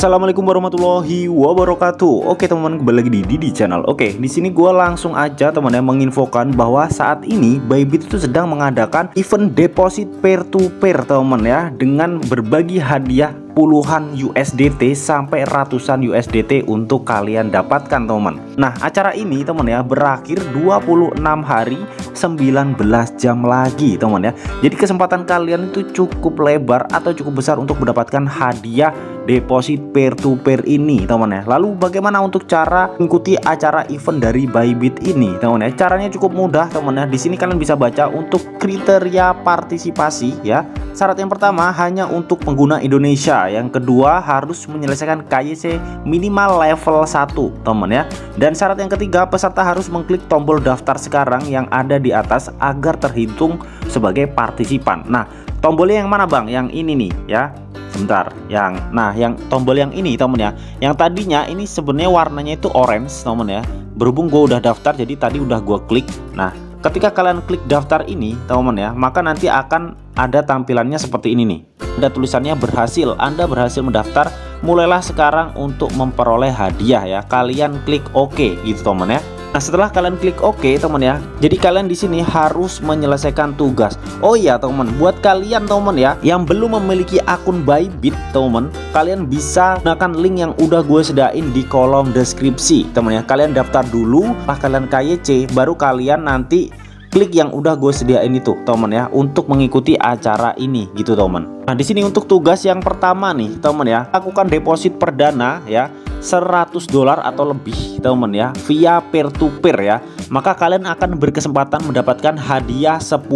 Assalamualaikum warahmatullahi wabarakatuh. Oke teman-teman kembali lagi di Didi Channel. Oke di sini gue langsung aja teman teman menginfokan bahwa saat ini Bybit itu sedang mengadakan event deposit peer to peer teman ya dengan berbagi hadiah puluhan USDT sampai ratusan USDT untuk kalian dapatkan teman. Nah acara ini teman ya berakhir 26 hari 19 jam lagi teman ya. Jadi kesempatan kalian itu cukup lebar atau cukup besar untuk mendapatkan hadiah deposit peer to peer ini teman ya lalu bagaimana untuk cara mengikuti acara event dari Bybit ini teman ya caranya cukup mudah teman ya di sini kalian bisa baca untuk kriteria partisipasi ya syarat yang pertama hanya untuk pengguna Indonesia. Yang kedua harus menyelesaikan KYC minimal level 1 teman ya. Dan syarat yang ketiga peserta harus mengklik tombol daftar sekarang yang ada di atas agar terhitung sebagai partisipan. Nah tombolnya yang mana bang? Yang ini nih ya. Sebentar yang nah yang tombol yang ini temen ya. Yang tadinya ini sebenarnya warnanya itu orange temen ya. Berhubung gue udah daftar jadi tadi udah gue klik. Nah ketika kalian klik daftar ini teman ya maka nanti akan ada tampilannya seperti ini nih. Ada tulisannya berhasil. Anda berhasil mendaftar. Mulailah sekarang untuk memperoleh hadiah ya. Kalian klik OK gitu teman ya Nah setelah kalian klik OK teman ya Jadi kalian di sini harus menyelesaikan tugas. Oh iya teman buat kalian teman ya Yang belum memiliki akun Bybit teman Kalian bisa gunakan link yang udah gue sedain di kolom deskripsi teman ya. Kalian daftar dulu Pas kalian KYC baru kalian nanti klik yang udah gue sediain itu teman ya untuk mengikuti acara ini gitu teman. Nah di sini untuk tugas yang pertama nih teman ya lakukan deposit perdana ya 100 dolar atau lebih teman ya via peer to peer ya. Maka kalian akan berkesempatan mendapatkan hadiah 10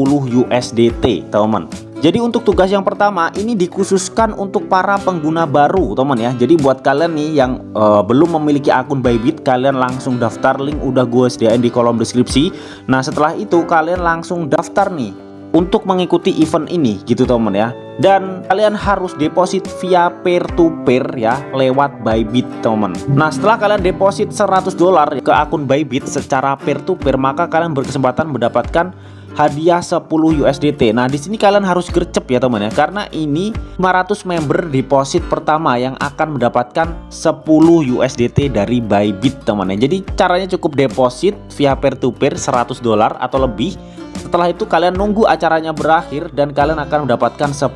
USDT teman jadi untuk tugas yang pertama ini dikhususkan untuk para pengguna baru teman ya. Jadi buat kalian nih yang uh, belum memiliki akun Bybit kalian langsung daftar link udah gue sediain di kolom deskripsi. Nah setelah itu kalian langsung daftar nih untuk mengikuti event ini gitu teman ya. Dan kalian harus deposit via peer to peer ya lewat Bybit teman nah setelah kalian deposit 100 dolar ke akun Bybit secara peer to peer maka kalian berkesempatan mendapatkan hadiah 10 USDT nah di sini kalian harus gercep ya teman ya karena ini 500 member deposit pertama yang akan mendapatkan 10 USDT dari Bybit teman ya jadi caranya cukup deposit via peer to peer 100 dolar atau lebih setelah itu kalian nunggu acaranya berakhir dan kalian akan mendapatkan 10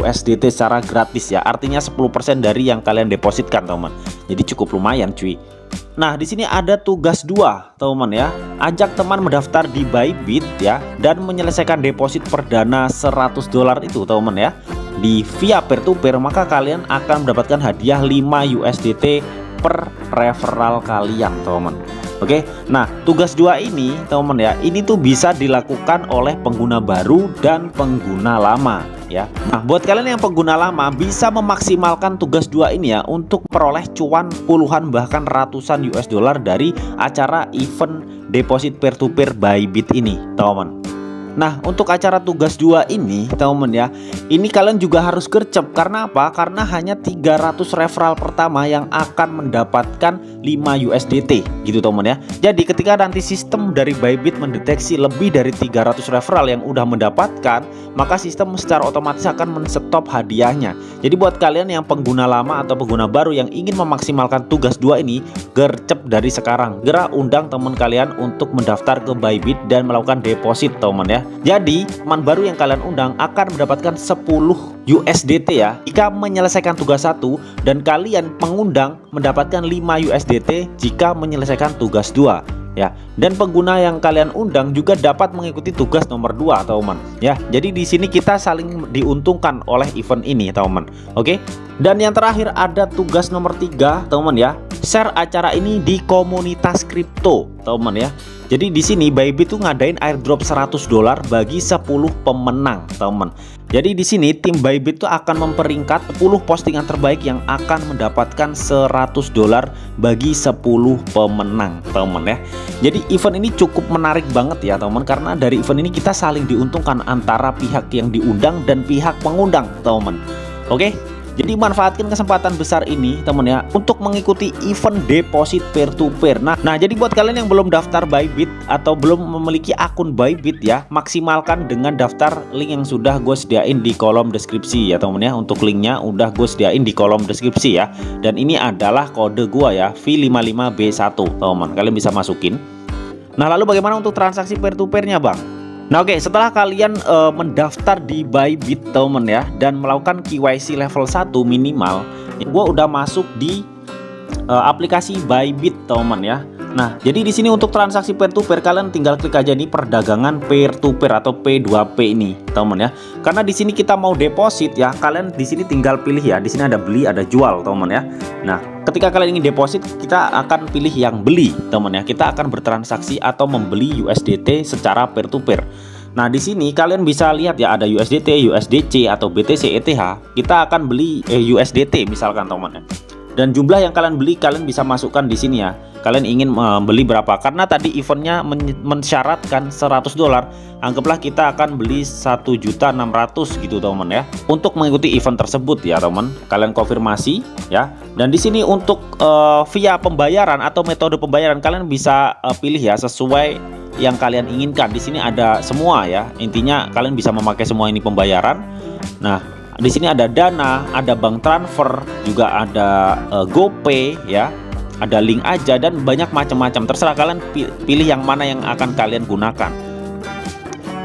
USDT secara gratis ya. Artinya 10% dari yang kalian depositkan, teman. Jadi cukup lumayan, cuy. Nah, di sini ada tugas dua, teman ya. Ajak teman mendaftar di Bybit ya dan menyelesaikan deposit perdana 100 dolar itu, teman ya. Di via peer to peer maka kalian akan mendapatkan hadiah 5 USDT per referral kalian, teman. Oke, nah tugas dua ini teman-teman ya, ini tuh bisa dilakukan oleh pengguna baru dan pengguna lama ya. Nah, buat kalian yang pengguna lama bisa memaksimalkan tugas dua ini ya untuk peroleh cuan puluhan bahkan ratusan US dollar dari acara event deposit peer to peer Bybit ini, teman-teman. Nah untuk acara tugas 2 ini teman-teman ya Ini kalian juga harus gercep. Karena apa? Karena hanya 300 referral pertama yang akan mendapatkan 5 USDT gitu teman-teman ya. Jadi ketika nanti sistem dari Bybit mendeteksi lebih dari 300 referral yang udah mendapatkan Maka sistem secara otomatis akan men-stop hadiahnya. Jadi buat kalian yang pengguna lama atau pengguna baru yang ingin memaksimalkan tugas 2 ini Gercep dari sekarang. Gera undang teman kalian untuk mendaftar ke Bybit dan melakukan deposit teman ya jadi, teman baru yang kalian undang akan mendapatkan 10 USDT ya. Jika menyelesaikan tugas satu dan kalian pengundang mendapatkan 5 USDT jika menyelesaikan tugas 2 ya. Dan pengguna yang kalian undang juga dapat mengikuti tugas nomor 2 teman ya. Jadi di sini kita saling diuntungkan oleh event ini teman oke? Dan yang terakhir ada tugas nomor 3 teman ya. Share acara ini di komunitas kripto teman ya jadi di sini Bybit tuh ngadain airdrop 100 dolar bagi 10 pemenang, teman. Jadi di sini tim Bybit tuh akan memperingkat 10 postingan terbaik yang akan mendapatkan 100 dolar bagi 10 pemenang, teman ya. Jadi event ini cukup menarik banget ya, teman, karena dari event ini kita saling diuntungkan antara pihak yang diundang dan pihak pengundang, teman. Oke? Jadi manfaatkan kesempatan besar ini teman ya untuk mengikuti event deposit peer to peer. Nah, nah jadi buat kalian yang belum daftar Bybit atau belum memiliki akun Bybit ya, maksimalkan dengan daftar link yang sudah gue sediain di kolom deskripsi ya teman ya. Untuk linknya udah gue sediain di kolom deskripsi ya. Dan ini adalah kode gue ya V55B1 teman. Kalian bisa masukin. Nah, lalu bagaimana untuk transaksi peer to peernya, Bang? Nah oke okay, setelah kalian uh, mendaftar di Bybit temen ya dan melakukan KYC level 1 minimal gue udah masuk di uh, aplikasi Bybit temen ya Nah jadi di sini untuk transaksi peer to peer kalian tinggal klik aja nih perdagangan peer to peer atau P2P ini temen ya. Karena di sini kita mau deposit ya kalian di sini tinggal pilih ya. Di sini ada beli ada jual temen ya. Nah ketika kalian ingin deposit kita akan pilih yang beli teman ya. Kita akan bertransaksi atau membeli USDT secara peer to peer Nah di sini kalian bisa lihat ya ada USDT, USDC atau BTC ETH kita akan beli eh, USDT misalkan teman ya dan jumlah yang kalian beli kalian bisa masukkan di sini ya. Kalian ingin membeli berapa? Karena tadi eventnya men mensyaratkan 100 dolar anggaplah kita akan beli 1.600 gitu teman ya. Untuk mengikuti event tersebut ya teman kalian konfirmasi ya. Dan di sini untuk uh, via pembayaran atau metode pembayaran kalian bisa uh, pilih ya sesuai yang kalian inginkan. Di sini ada semua ya intinya kalian bisa memakai semua ini pembayaran. Nah di sini ada Dana, ada bank transfer, juga ada uh, GoPay ya. Ada link aja dan banyak macam-macam. Terserah kalian pilih yang mana yang akan kalian gunakan.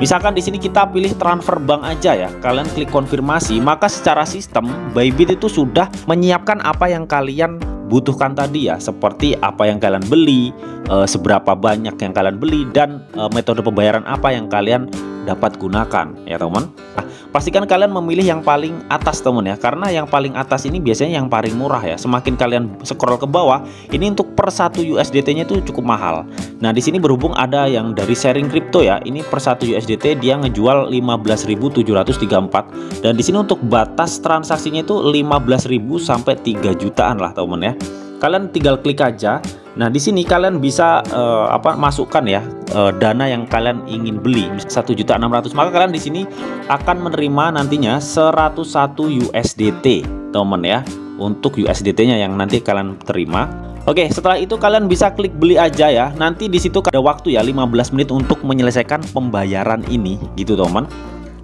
Misalkan di sini kita pilih transfer bank aja ya. Kalian klik konfirmasi, maka secara sistem Bybit itu sudah menyiapkan apa yang kalian butuhkan tadi ya, seperti apa yang kalian beli, e, seberapa banyak yang kalian beli dan e, metode pembayaran apa yang kalian dapat gunakan ya teman. Nah, pastikan kalian memilih yang paling atas teman ya. Karena yang paling atas ini biasanya yang paling murah ya. Semakin kalian scroll ke bawah ini untuk per satu USDT nya itu cukup mahal. Nah di sini berhubung ada yang dari sharing crypto ya. Ini per satu USDT dia ngejual 15.734 dan di sini untuk batas transaksinya itu 15.000 sampai 3 jutaan lah teman ya. Kalian tinggal klik aja Nah, di sini kalian bisa uh, apa masukkan ya uh, dana yang kalian ingin beli satu juta enam ratus maka kalian di sini akan menerima nantinya 101 USDT teman ya untuk USDT-nya yang nanti kalian terima. Oke, setelah itu kalian bisa klik beli aja ya. Nanti di situ ada waktu ya 15 menit untuk menyelesaikan pembayaran ini gitu teman.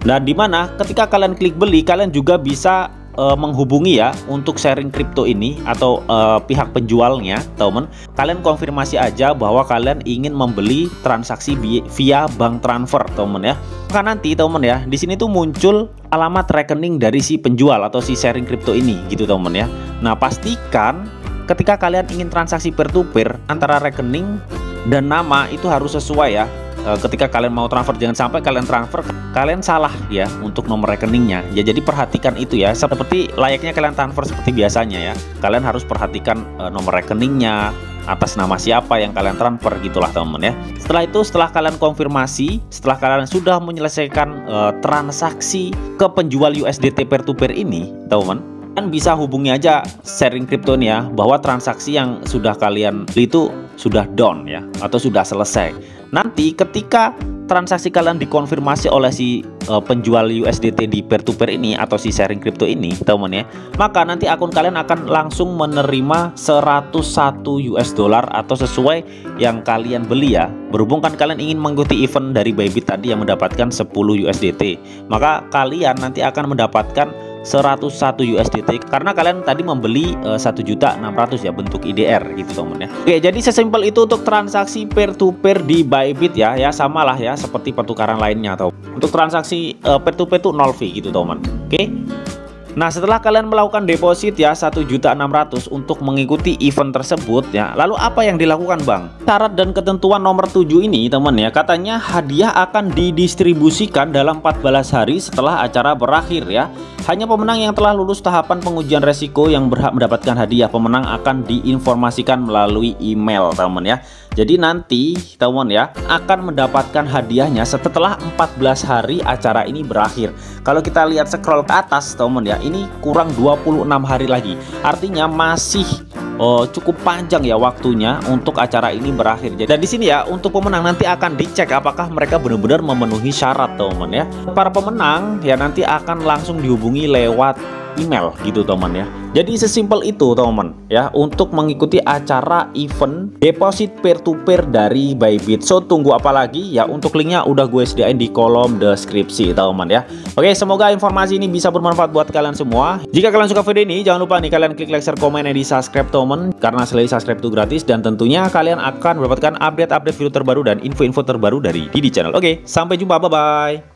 Nah, di mana ketika kalian klik beli kalian juga bisa uh, menghubungi ya untuk sharing kripto ini atau uh, pihak penjualnya, teman, kalian konfirmasi aja bahwa kalian ingin membeli transaksi via bank transfer, teman ya. Maka nanti teman ya, di sini tuh muncul alamat rekening dari si penjual atau si sharing kripto ini, gitu teman ya. Nah pastikan ketika kalian ingin transaksi peer to peer antara rekening dan nama itu harus sesuai ya ketika kalian mau transfer jangan sampai kalian transfer kalian salah ya untuk nomor rekeningnya. Ya jadi perhatikan itu ya. Seperti layaknya kalian transfer seperti biasanya ya. Kalian harus perhatikan uh, nomor rekeningnya atas nama siapa yang kalian transfer gitulah teman ya. Setelah itu setelah kalian konfirmasi setelah kalian sudah menyelesaikan uh, transaksi ke penjual USDT peer to peer ini teman kan bisa hubungi aja sharing crypto nih ya bahwa transaksi yang sudah kalian beli itu sudah down ya atau sudah selesai Nanti ketika transaksi kalian dikonfirmasi oleh si uh, penjual USDT di peer to peer ini atau si sharing crypto ini, teman ya, maka nanti akun kalian akan langsung menerima 101 US dollar atau sesuai yang kalian beli ya. Berhubung kan kalian ingin mengikuti event dari Bybit tadi yang mendapatkan 10 USDT, maka kalian nanti akan mendapatkan 101 USDT karena kalian tadi membeli uh, juta 600 ya bentuk IDR gitu teman ya. Oke, jadi sesimpel itu untuk transaksi peer to peer di Bybit ya. Ya samalah ya seperti pertukaran lainnya atau untuk transaksi uh, peer to peer itu 0 fee gitu teman. Oke. Nah setelah kalian melakukan deposit ya 1.600 untuk mengikuti event tersebut ya Lalu apa yang dilakukan bang? Syarat dan ketentuan nomor 7 ini teman ya Katanya hadiah akan didistribusikan dalam 14 hari setelah acara berakhir ya hanya pemenang yang telah lulus tahapan pengujian resiko yang berhak mendapatkan hadiah pemenang akan diinformasikan melalui email teman ya. Jadi nanti teman ya akan mendapatkan hadiahnya setelah 14 hari acara ini berakhir. Kalau kita lihat scroll ke atas teman ya, ini kurang 26 hari lagi. Artinya masih oh, cukup panjang ya waktunya untuk acara ini berakhir. Dan di sini ya untuk pemenang nanti akan dicek apakah mereka benar-benar memenuhi syarat teman ya. Para pemenang ya nanti akan langsung dihubungi lewat email gitu teman ya. Jadi sesimpel itu teman ya untuk mengikuti acara event deposit peer to peer dari Bybit. So tunggu apa lagi ya untuk linknya udah gue sediain di kolom deskripsi teman ya. Oke semoga informasi ini bisa bermanfaat buat kalian semua. Jika kalian suka video ini jangan lupa nih kalian klik like, share, komen, dan di subscribe teman karena selain subscribe itu gratis dan tentunya kalian akan mendapatkan update-update video terbaru dan info-info terbaru dari Didi Channel. Oke sampai jumpa bye bye.